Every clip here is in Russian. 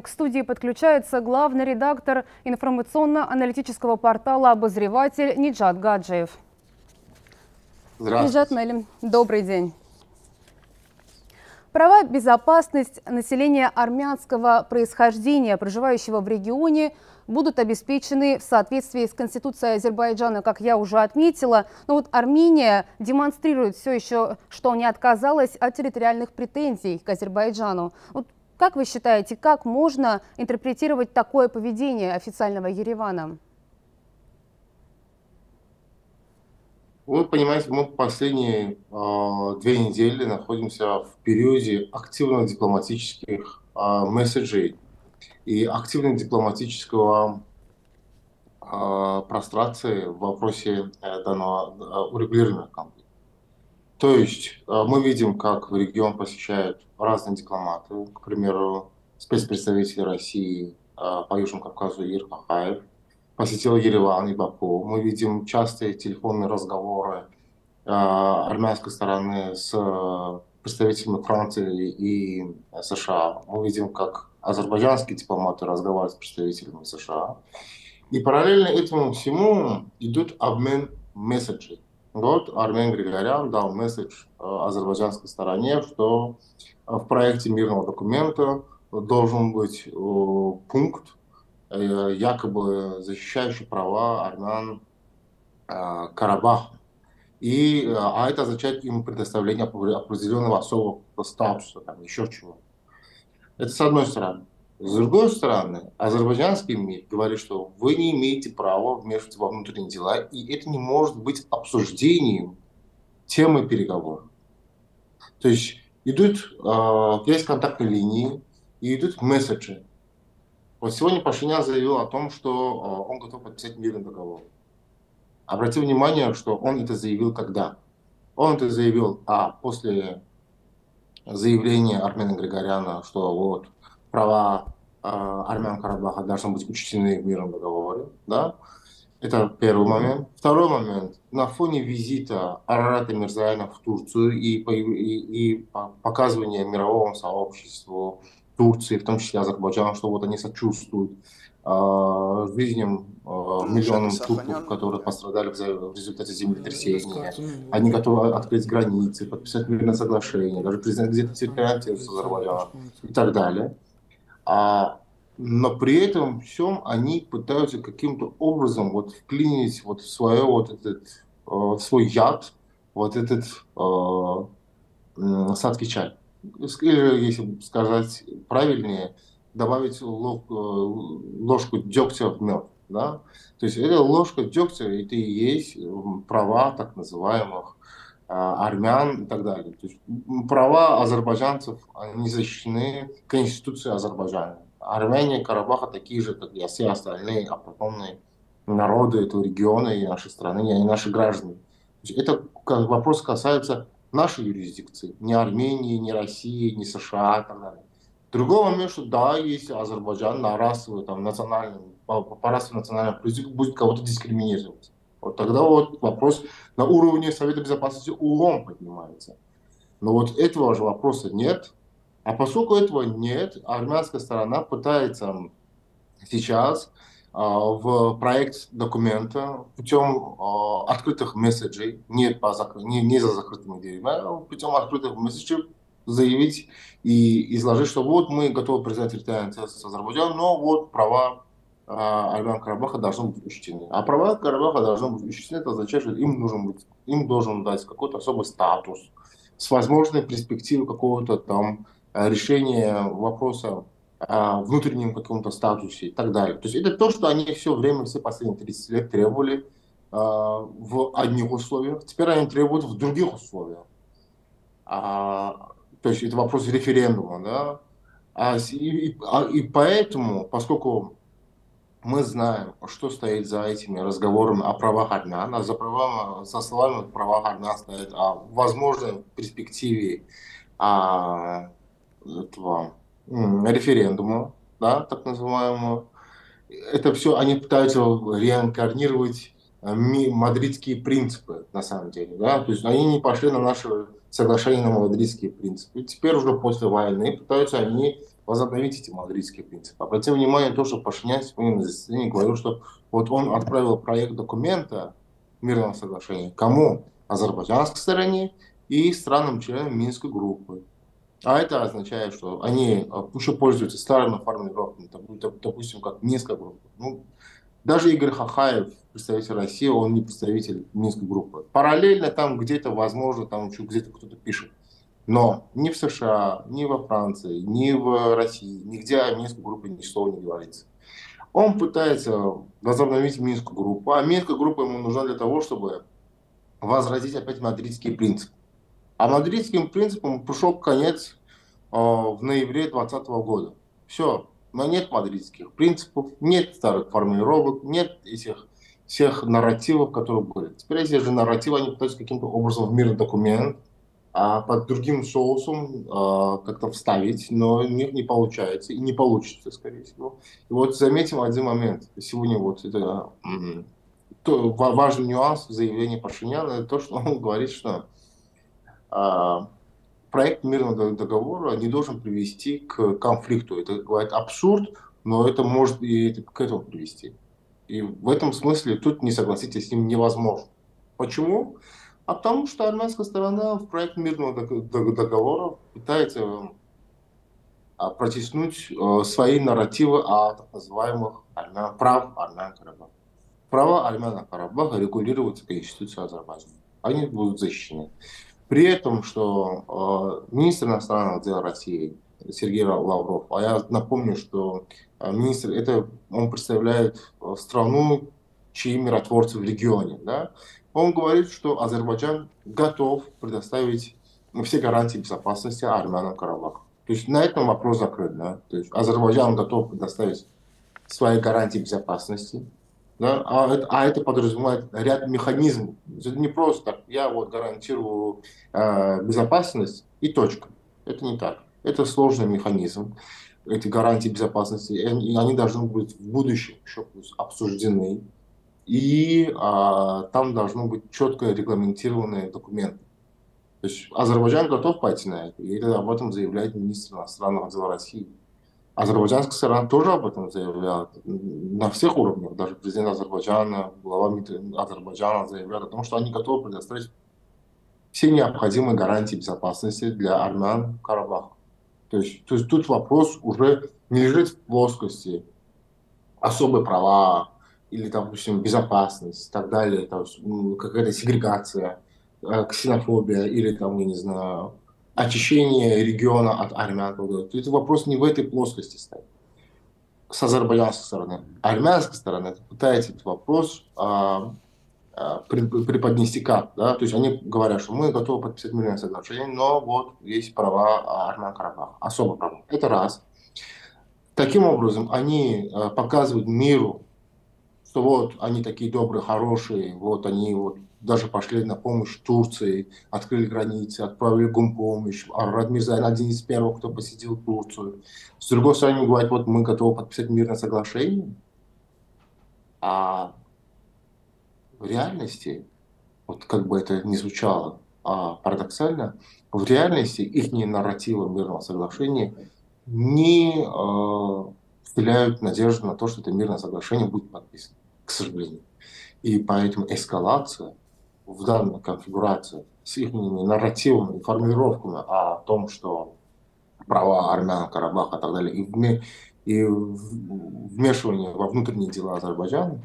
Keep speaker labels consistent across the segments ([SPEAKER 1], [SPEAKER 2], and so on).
[SPEAKER 1] К студии подключается главный редактор информационно-аналитического портала «Обозреватель» Ниджат Гаджиев.
[SPEAKER 2] Здравствуйте.
[SPEAKER 1] Ниджат Мелим, добрый день. Права, безопасность населения армянского происхождения, проживающего в регионе, будут обеспечены в соответствии с Конституцией Азербайджана, как я уже отметила. Но вот Армения демонстрирует все еще, что не отказалась от территориальных претензий к Азербайджану. Вот как вы считаете, как можно интерпретировать такое поведение официального Еревана?
[SPEAKER 2] Вы понимаете, мы последние э, две недели находимся в периоде активных дипломатических э, месседжей и активного дипломатического э, прострации в вопросе э, данного э, конфликта. То есть э, мы видим, как в регион посещают разные дипломаты, к примеру, спецпредставитель России э, по Южному Кавказу Ир Хахаев, посетил Ереван и Баку. Мы видим частые телефонные разговоры э, армянской стороны с представителями Франции и США. Мы видим, как азербайджанские дипломаты разговаривают с представителями США. И параллельно этому всему идут обмен месседжей. Вот Армен Григорян дал месседж э, азербайджанской стороне, что э, в проекте мирного документа должен быть э, пункт, якобы защищающий права армян Карабаха. И, а это означает им предоставление определенного особого статуса, там, еще чего. Это с одной стороны. С другой стороны, азербайджанский МИД говорит, что вы не имеете права вмешиваться во внутренние дела, и это не может быть обсуждением темы переговоров. То есть идут, э, есть контактные линии и идут месседжи. Вот сегодня Пашинян заявил о том, что э, он готов подписать мирный договор. Обратите внимание, что он это заявил когда? Он это заявил а после заявления Армена Григоряна, что вот права э, армян Карабаха должны быть учтены в мирном договоре. Да? Это первый момент. Второй момент. На фоне визита Арарата Мирзаяна в Турцию и, и, и показывания мировому сообществу Турции, в том числе Азербайджану, что вот они сочувствуют э, жизням э, миллионам турков, которые пострадали в результате землетрясения. Они готовы открыть границы, подписать мирное соглашение, даже признать где-то территориальную с Азербайджаном и так далее а, но при этом всем они пытаются каким-то образом вот вклинить вот в свое вот этот э, свой яд, вот этот э, сладкий чай. Или, если сказать правильнее, добавить э, ложку дегтя в мед. Да? То есть эта ложка дегтя это и есть права так называемых армян и так далее. То есть права азербайджанцев они защищены Конституцией Азербайджана. Армения, Карабаха такие же, как и все остальные автономные народы этого региона и нашей страны, и наши граждане. Это вопрос касается нашей юрисдикции, не Армении, не России, не США и так далее. Другой момент, что да, если Азербайджан на расовый, там, национальный, по, по расовой национальной политике будет кого-то дискриминировать. Вот тогда вот вопрос на уровне Совета Безопасности УОМ поднимается. Но вот этого же вопроса нет. А поскольку этого нет, армянская сторона пытается сейчас а, в проект документа путем а, открытых месседжей, не, по, не, не за закрытыми дверями, а путем открытых месседжей заявить и изложить, что вот мы готовы признать территориальную целостность Азербайджана, но вот права а, армян Карабаха должны быть учтены. А права Карабаха должны быть учтены, это означает, что им, нужен быть, им должен дать какой-то особый статус с возможной перспективой какого-то там а, решения вопроса о внутреннем каком-то статусе и так далее. То есть это то, что они все время, все последние 30 лет требовали э, в одних условиях, теперь они требуют в других условиях. А, то есть это вопрос референдума, да. А, и, и, а, и поэтому, поскольку мы знаем, что стоит за этими разговорами о правах армян, а за, правами, за словами правах армян стоит о возможной перспективе а, этого референдума, да, так называемого. Это все они пытаются реинкарнировать э, мадридские принципы, на самом деле. Да? То есть они не пошли на наши соглашения на мадридские принципы. Теперь уже после войны пытаются они возобновить эти мадридские принципы. Обратим внимание то, что Пашинян сегодня на заседании говорил, что вот он отправил проект документа мирного соглашения. Кому? Азербайджанской стороне и странам-членам Минской группы. А это означает, что они еще пользуются старыми формулировками, допустим, как Минская группа. Ну, даже Игорь Хахаев, представитель России, он не представитель Минской группы. Параллельно там где-то, возможно, там где-то кто-то пишет. Но ни в США, ни во Франции, ни в России, нигде о Минской группе ни слова не говорится. Он пытается возобновить Минскую группу, а Минская группа ему нужна для того, чтобы возразить опять мадридский принцип. А мадридским принципам пришел конец э, в ноябре 2020 года. Все, но нет мадридских принципов, нет старых формулировок, нет этих всех нарративов, которые были. Теперь эти же нарративы, они пытаются каким-то образом в мирный документ, а под другим соусом а, как-то вставить, но у них не получается и не получится, скорее всего. И вот заметим один момент. Сегодня вот это то, важный нюанс заявления Пашиняна, это то, что он говорит, что а, проект мирного договора не должен привести к конфликту. Это говорит абсурд, но это может и к этому привести. И в этом смысле тут не согласиться с ним невозможно. Почему? А потому что армянская сторона в проект мирного договора пытается а, протиснуть э, свои нарративы о так называемых армян, прав армян Карабаха. Права армян Карабаха регулируются Конституцией Азербайджана. Они будут защищены. При этом, что э, министр иностранных дел России Сергей Лавров, а я напомню, что э, министр, это он представляет э, страну, чьи миротворцы в регионе, да, он говорит, что Азербайджан готов предоставить все гарантии безопасности армянам Карабаха. То есть на этом вопрос закрыт. Да? То есть Азербайджан готов предоставить свои гарантии безопасности, да? а, это, а это подразумевает ряд механизмов. Это не просто так, я вот гарантирую э, безопасность и точка. Это не так. Это сложный механизм, эти гарантии безопасности, и они, они должны быть в будущем еще обсуждены и а, там должно быть четко регламентированные документы. То есть Азербайджан готов пойти на это, и это об этом заявляет министр иностранных дел России. Азербайджанская сторона тоже об этом заявляет на всех уровнях. Даже президент Азербайджана, глава Азербайджана заявляет о том, что они готовы предоставить все необходимые гарантии безопасности для армян Карабаха. То есть, то есть тут вопрос уже не лежит в плоскости особые права, или, там, допустим, безопасность и так далее, там, какая-то сегрегация, э, ксенофобия или, там, я не знаю, очищение региона от армян. То это вопрос не в этой плоскости стоит. С азербайджанской стороны. Армянской стороны пытается этот вопрос а, а, преподнести как. Да? То есть они говорят, что мы готовы подписать мирное соглашение, но вот есть права армян Карабаха, особо права. Это раз. Таким образом, они а, показывают миру что вот они такие добрые, хорошие, вот они вот даже пошли на помощь Турции, открыли границы, отправили гумпомощь. А Радмирзайн один из первых, кто посетил Турцию. С другой стороны, говорят, вот мы готовы подписать мирное соглашение. А в реальности, вот как бы это ни звучало а парадоксально, в реальности их нарративы мирного соглашения не э, вселяют надежду на то, что это мирное соглашение будет подписано к сожалению. И поэтому эскалация в данной конфигурации с их нарративами формулировками о том, что права армян, Карабаха и так далее, и, вме, и вмешивание во внутренние дела Азербайджана,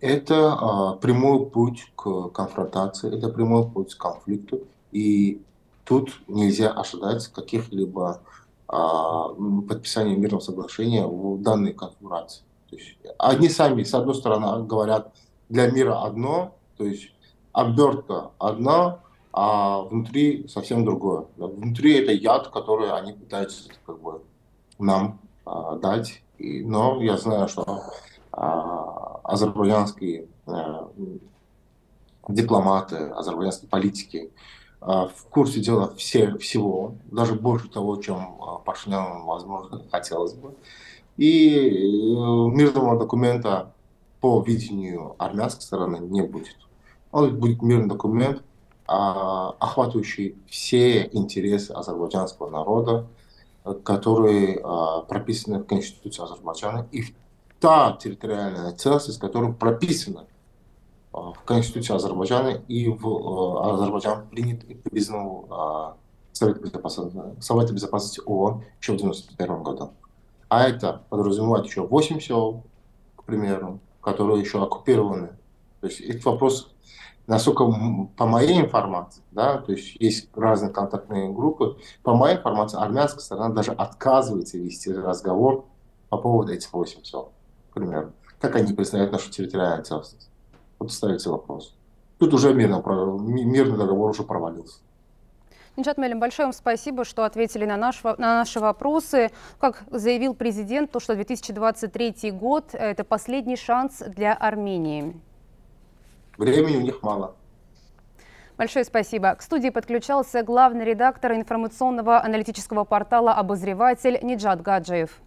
[SPEAKER 2] это а, прямой путь к конфронтации, это прямой путь к конфликту. И тут нельзя ожидать каких-либо а, подписания мирного соглашения в данной конфигурации. То есть они сами, с одной стороны, говорят для мира одно, то есть обертка одна, а внутри совсем другое. Внутри это яд, который они пытаются как бы, нам а, дать. И, но я знаю, что а, азербайджанские а, дипломаты, азербайджанские политики а, в курсе дела все, всего, даже больше того, чем а, Пашинян, возможно, хотелось бы. И э, мирного документа по видению армянской стороны не будет. Он будет мирный документ, а, охватывающий все интересы азербайджанского народа, которые а, прописаны в Конституции Азербайджана, и та территориальная целостность, которая прописана а, в Конституции Азербайджана и в а, Азербайджан принят и признан Совет Безопасности, Совет Безопасности ООН еще в 1991 году. А это подразумевает еще 8 сел, к примеру, которые еще оккупированы. То есть этот вопрос насколько по моей информации, да, то есть есть разные контактные группы, по моей информации армянская сторона даже отказывается вести разговор по поводу этих 8 сел, к Как они признают нашу территориальную целостность? Вот ставится вопрос. Тут уже мирно, мирный договор уже провалился.
[SPEAKER 1] Ничат Мелем, большое вам спасибо, что ответили на, наш, на наши вопросы. Как заявил президент, то, что 2023 год – это последний шанс для Армении.
[SPEAKER 2] Времени у них мало.
[SPEAKER 1] Большое спасибо. К студии подключался главный редактор информационного аналитического портала «Обозреватель» Ниджат Гаджиев.